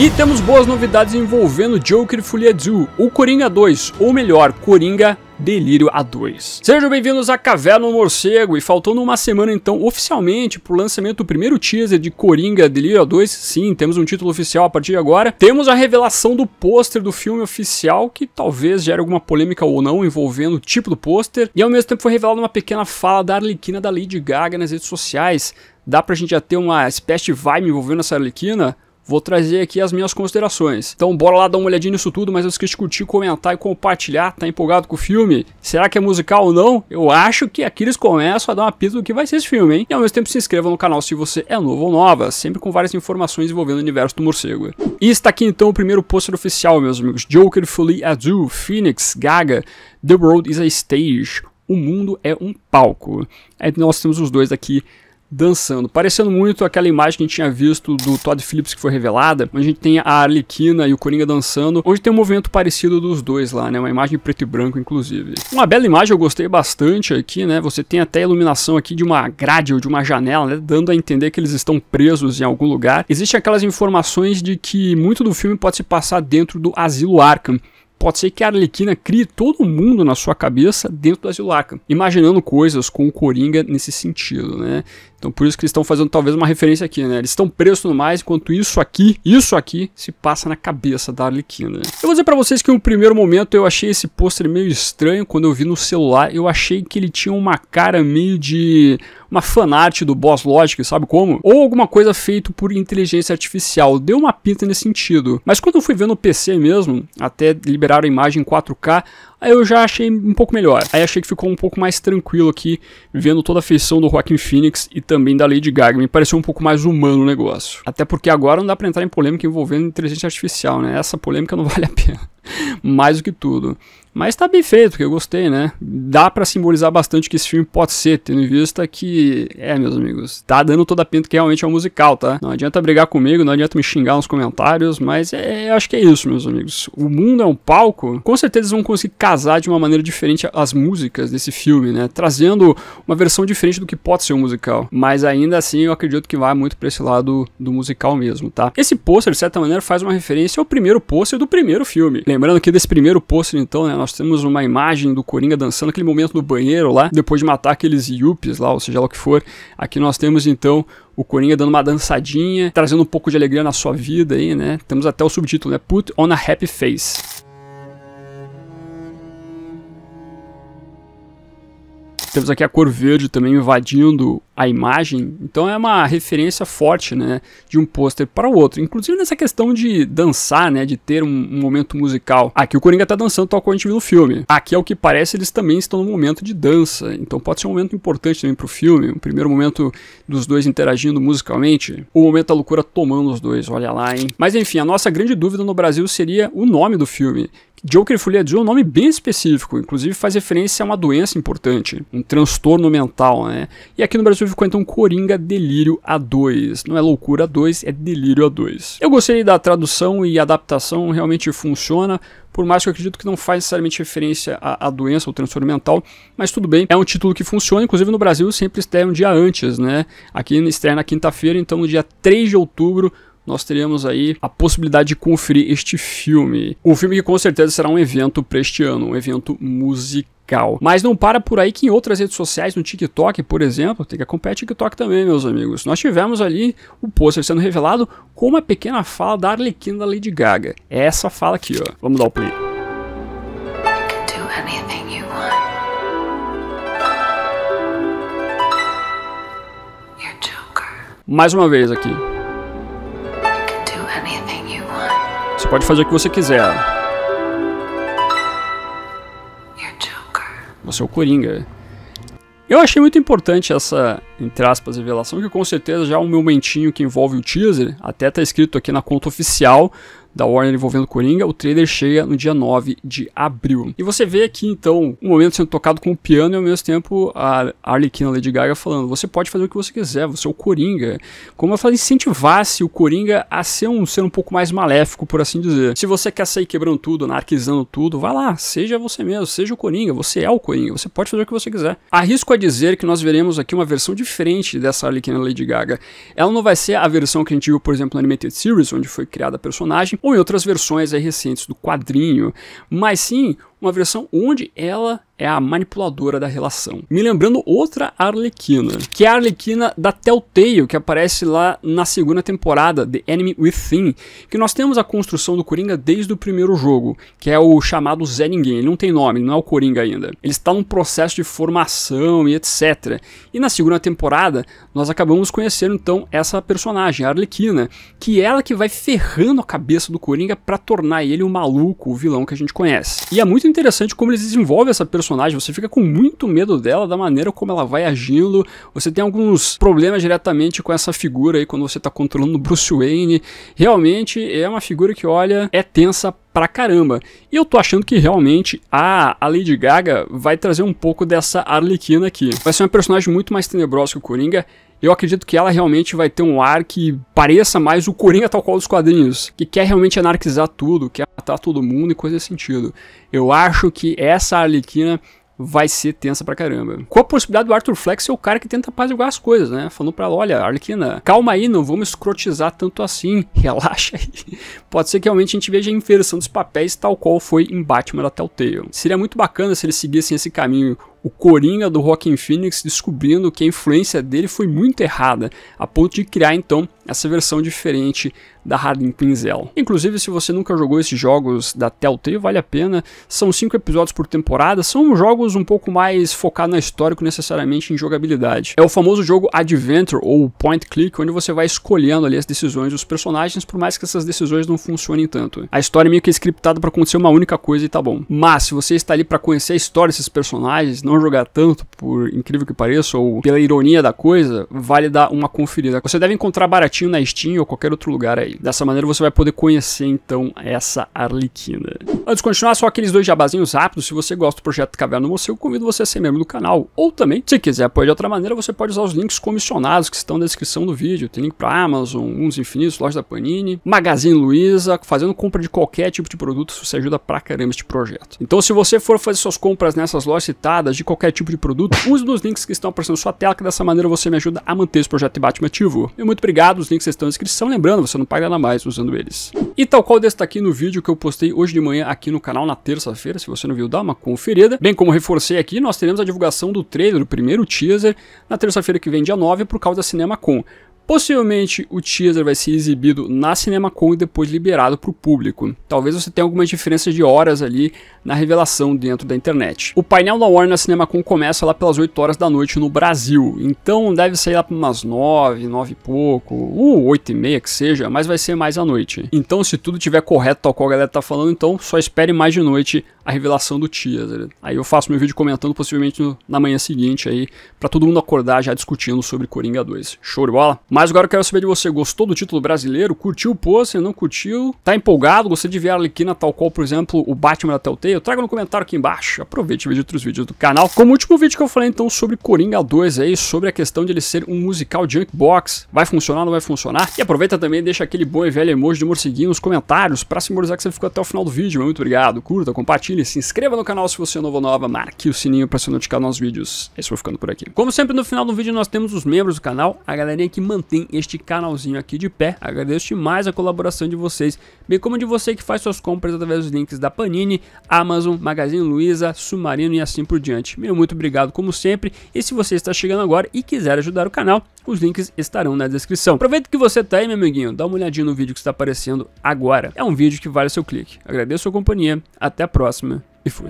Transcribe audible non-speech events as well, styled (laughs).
E temos boas novidades envolvendo Joker Folia Azul, o Coringa 2, ou melhor, Coringa Delírio A2. Sejam bem-vindos à Caverna do Morcego e faltando uma semana então oficialmente para o lançamento do primeiro teaser de Coringa Delírio A2, sim, temos um título oficial a partir de agora. Temos a revelação do pôster do filme oficial, que talvez gere alguma polêmica ou não envolvendo o tipo do pôster, e ao mesmo tempo foi revelada uma pequena fala da Arlequina da Lady Gaga nas redes sociais. Dá pra gente já ter uma espécie de vibe envolvendo essa Arlequina? Vou trazer aqui as minhas considerações. Então bora lá dar uma olhadinha nisso tudo, mas eu esqueci de curtir, comentar e compartilhar, tá empolgado com o filme? Será que é musical ou não? Eu acho que aqui eles começam a dar uma pista do que vai ser esse filme, hein? E ao mesmo tempo se inscreva no canal se você é novo ou nova, sempre com várias informações envolvendo o universo do morcego. E está aqui então o primeiro pôster oficial, meus amigos. Joker Fully Azul, Phoenix, Gaga, The World is a Stage. O mundo é um palco. Aí nós temos os dois aqui dançando, parecendo muito aquela imagem que a gente tinha visto do Todd Phillips que foi revelada, onde a gente tem a Arlequina e o Coringa dançando, onde tem um movimento parecido dos dois lá, né, uma imagem preto e branco inclusive. Uma bela imagem, eu gostei bastante aqui, né, você tem até a iluminação aqui de uma grade ou de uma janela, né, dando a entender que eles estão presos em algum lugar. Existem aquelas informações de que muito do filme pode se passar dentro do asilo Arkham, Pode ser que a Arlequina crie todo mundo na sua cabeça dentro do Asilo Arkham, imaginando coisas com o Coringa nesse sentido, né? Então por isso que eles estão fazendo talvez uma referência aqui, né? Eles estão presos no mais, enquanto isso aqui, isso aqui, se passa na cabeça da Arlequina. Eu vou dizer pra vocês que no primeiro momento eu achei esse pôster meio estranho quando eu vi no celular. Eu achei que ele tinha uma cara meio de uma fanart do Boss Logic, sabe como? Ou alguma coisa feito por inteligência artificial. Deu uma pinta nesse sentido. Mas quando eu fui ver no PC mesmo, até liberar a imagem em 4K, Aí eu já achei um pouco melhor. Aí achei que ficou um pouco mais tranquilo aqui, vendo toda a feição do Joaquin Phoenix e também da Lady Gaga. Me pareceu um pouco mais humano o negócio. Até porque agora não dá pra entrar em polêmica envolvendo inteligência artificial, né? Essa polêmica não (laughs) vale a pena. Mais do que tudo. Mas tá bem feito, que eu gostei, né? Dá para simbolizar bastante que esse filme pode ser, tendo em vista que, é, meus amigos, tá dando toda a pinta que realmente é um musical, tá? Não adianta brigar comigo, não adianta me xingar nos comentários, mas é, acho que é isso, meus amigos. O mundo é um palco, com certeza eles vão conseguir casar de uma maneira diferente as músicas desse filme, né? Trazendo uma versão diferente do que pode ser um musical. Mas ainda assim, eu acredito que vai muito pra esse lado do musical mesmo, tá? Esse pôster, de certa maneira, faz uma referência ao primeiro pôster do primeiro filme. Lembrando que desse primeiro pôster, então, né, nós temos uma imagem do Coringa dançando aquele momento no banheiro lá, depois de matar aqueles yuppies lá, ou seja lá o que for. Aqui nós temos, então, o Coringa dando uma dançadinha, trazendo um pouco de alegria na sua vida aí, né? Temos até o subtítulo, né? Put on a Happy Face. Temos aqui a cor verde também invadindo a imagem, então é uma referência forte, né, de um pôster para o outro. Inclusive nessa questão de dançar, né, de ter um, um, momento musical. Aqui o Coringa tá dançando tal qual a gente viu no filme. Aqui, ao que parece, eles também estão no momento de dança, então pode ser um momento importante também para o filme. O primeiro momento dos dois interagindo musicalmente, o momento da loucura tomando os dois, olha lá, hein. Mas enfim, a nossa grande dúvida no Brasil seria o nome do filme. Joker Folia Azul é um nome bem específico, inclusive faz referência a uma doença importante, um transtorno mental, né? E aqui no Brasil ficou então Coringa Delírio A2. Não é loucura A2, é Delírio A2. Eu gostei da tradução e adaptação, realmente funciona, por mais que eu acredito que não faz necessariamente referência à, à doença ou transtorno mental, mas tudo bem, é um título que funciona, inclusive no Brasil sempre estreia um dia antes, né? Aqui estreia na quinta-feira, então no dia 3 de outubro nós teríamos aí a possibilidade de conferir este filme. Um filme que com certeza será um evento para este ano, um evento musical. Mas não para por aí que em outras redes sociais, no TikTok, por exemplo, tem que acompanhar o TikTok também, meus amigos. Nós tivemos ali o pôster sendo revelado com uma pequena fala da Arlequina da Lady Gaga. É essa fala aqui, ó. Vamos dar o play. Mais uma vez aqui. Pode fazer o que você quiser. Você é o Coringa. Eu achei muito importante essa, entre aspas, revelação, que com certeza já é um momentinho que envolve o teaser, até tá escrito aqui na conta oficial da Warner envolvendo Coringa. O trailer chega no dia 9 de abril. E você vê aqui, então, um momento sendo tocado com o piano e ao mesmo tempo a Arlequina Lady Gaga falando: você pode fazer o que você quiser, você é o Coringa. Como eu falei, incentivasse o Coringa a ser um ser um pouco mais maléfico, por assim dizer. Se você quer sair quebrando tudo, anarquizando tudo, vai lá, seja você mesmo, seja o Coringa, você é o Coringa, você pode fazer o que você quiser. Arrisco a dizer que nós veremos aqui uma versão diferente dessa Arlequina Lady Gaga. Ela não vai ser a versão que a gente viu, por exemplo, no Animated Series, onde foi criada a personagem, ou em outras versões recentes do quadrinho, mas sim uma versão onde ela é a manipuladora da relação. Me lembrando outra Arlequina, que é a Arlequina da Telltale, que aparece lá na segunda temporada, The Enemy Within, que nós temos a construção do Coringa desde o primeiro jogo, que é o chamado Zé Ninguém, ele não tem nome, não é o Coringa ainda. Ele está num processo de formação e etc. E na segunda temporada, nós acabamos conhecendo então essa personagem, a Arlequina, que é ela que vai ferrando a cabeça do Coringa para tornar ele o maluco, o vilão que a gente conhece. E é muito interessante como eles desenvolvem essa personagem, você fica com muito medo dela, da maneira como ela vai agindo, você tem alguns problemas diretamente com essa figura aí quando você tá controlando o Bruce Wayne, realmente é uma figura que, olha, é tensa pra caramba. E eu tô achando que realmente a, a Lady Gaga vai trazer um pouco dessa Arlequina aqui. Vai ser uma personagem muito mais tenebrosa que o Coringa, eu acredito que ela realmente vai ter um ar que pareça mais o Coringa tal qual dos quadrinhos, que quer realmente anarquizar tudo, quer matar todo mundo e coisa desse sentido. Eu acho que essa Arlequina vai ser tensa pra caramba. Com a possibilidade do Arthur Flex ser o cara que tenta apaziguar as coisas, né? Falando pra ela, olha, Arlequina, calma aí, não vamos escrotizar tanto assim, (laughs) relaxa aí. Pode ser que realmente a gente veja a inversão dos papéis tal qual foi em Batman da Telltale. Seria muito bacana se eles seguissem esse caminho o Coringa do Rockin' Phoenix descobrindo que a influência dele foi muito errada, a ponto de criar então essa versão diferente da Harley Quinzel. Inclusive, se você nunca jogou esses jogos da Telltale, vale a pena. São cinco episódios por temporada, são jogos um pouco mais focados na história que necessariamente em jogabilidade. É o famoso jogo Adventure ou Point Click, onde você vai escolhendo ali as decisões dos personagens, por mais que essas decisões não funcionem tanto. A história é meio que é scriptada para acontecer uma única coisa e tá bom. Mas se você está ali para conhecer a história desses personagens, não jogar tanto, por incrível que pareça, ou pela ironia da coisa, vale dar uma conferida. Você deve encontrar baratinho na Steam ou qualquer outro lugar aí. Dessa maneira você vai poder conhecer então essa Arlequina. Antes de continuar, só aqueles dois jabazinhos rápidos. Se você gosta do projeto Caverna do Museu, convido você a ser membro do canal. Ou também, se quiser apoiar de outra maneira, você pode usar os links comissionados que estão na descrição do vídeo. Tem link para Amazon, uns infinitos, loja da Panini, Magazine Luiza, fazendo compra de qualquer tipo de produto, você ajuda pra caramba este projeto. Então, se você for fazer suas compras nessas lojas citadas de qualquer tipo de produto, use nos links que estão aparecendo na sua tela, que dessa maneira você me ajuda a manter esse projeto de Batman ativo. E muito obrigado, os links estão na descrição. Lembrando, você não paga nada mais usando eles. E tal qual destaquei no vídeo que eu postei hoje de manhã aqui no canal na terça-feira, se você não viu, dá uma conferida. Bem como reforcei aqui, nós teremos a divulgação do trailer, o primeiro teaser, na terça-feira que vem, dia 9, por causa da CinemaCon. Possivelmente o teaser vai ser exibido na CinemaCon e depois liberado para o público. Talvez você tenha algumas diferenças de horas ali na revelação dentro da internet. O painel da Warner na CinemaCon começa lá pelas 8 horas da noite no Brasil, então deve sair lá para umas 9, 9 e pouco, ou 8 e meia que seja, mas vai ser mais à noite. Então se tudo tiver correto tal qual a galera tá falando, então só espere mais de noite a revelação do teaser. Aí eu faço meu vídeo comentando possivelmente na manhã seguinte aí, para todo mundo acordar já discutindo sobre Coringa 2. Show de bola? Mas agora eu quero saber de você, gostou do título brasileiro? Curtiu o pôster? Não curtiu? Tá empolgado? Gostou de ver a Arlequina tal qual, por exemplo, o Batman da Telltale? Traga no comentário aqui embaixo. Aproveite e veja outros vídeos do canal. Como último vídeo que eu falei então sobre Coringa 2 aí, sobre a questão de ele ser um musical Junkbox. Vai funcionar ou não vai funcionar? E aproveita também e deixa aquele bom e velho emoji de morceguinho nos comentários para simbolizar que você ficou até o final do vídeo. Muito obrigado. Curta, compartilhe se inscreva no canal se você é novo ou nova, marque o sininho para ser notificado nos vídeos. Esse foi ficando por aqui. Como sempre, no final do vídeo nós temos os membros do canal, a galerinha que mantém este canalzinho aqui de pé. Agradeço demais a colaboração de vocês, bem como de você que faz suas compras através dos links da Panini, Amazon, Magazine Luiza, Submarino e assim por diante. Meu muito obrigado como sempre, e se você está chegando agora e quiser ajudar o canal, os links estarão na descrição. Aproveita que você tá aí, meu amiguinho, dá uma olhadinha no vídeo que está aparecendo agora. É um vídeo que vale seu clique. Agradeço a sua companhia, até a próxima e fui.